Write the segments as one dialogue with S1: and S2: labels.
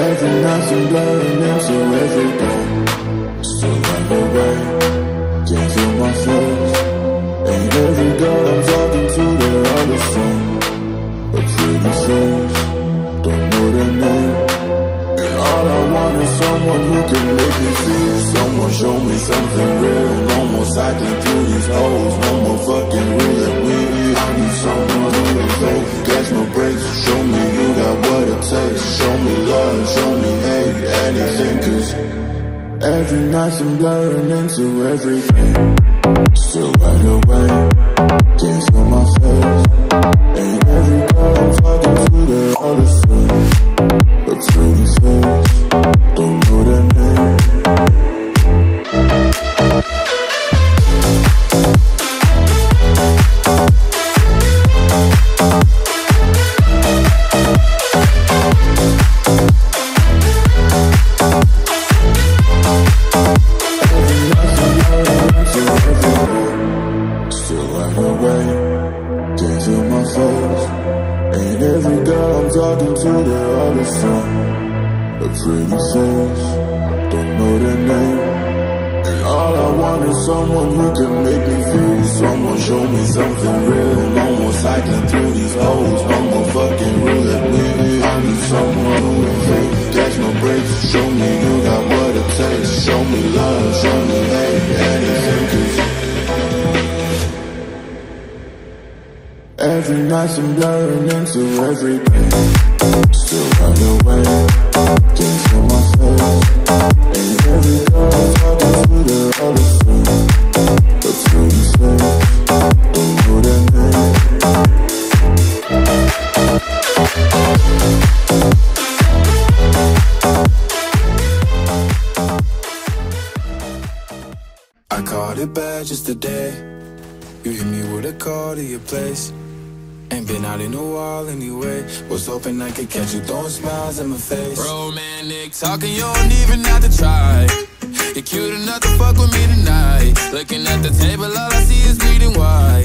S1: Every night's I'm blurring into every day Still on the me love, show me hate Anything cause Every night I'm blurring into everything. Still Wide awake, can't feel my face. Ain't every girl I'm talking to, they're all the same A pretty face, don't know their name. And all I want is someone who can make me feel. Someone show me something real No more cycling through Every night I'm blurring into everything Still Can't feel my face Ain't every I'm they're all the same face Don't
S2: I called it bad just today. You hit me with a call to your place. Ain't been out in a while anyway. Was hoping I could catch you throwing smiles in my face.
S3: Romantic talking, you don't even have to try. You're cute enough to fuck with me tonight. Looking at the table, all I see is bleeding white.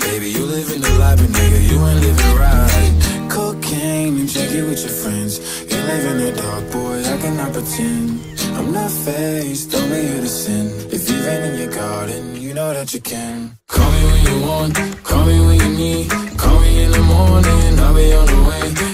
S2: Baby, you living the life, but nigga, you ain't living right. Cocaine and drinking with your friends. You live in the dark, boy, I cannot pretend. I'm not faced, only here to sin. If you've been in your garden, you know that you can.
S3: Call me when you want, call me when you need. Morning, I'll be on the way.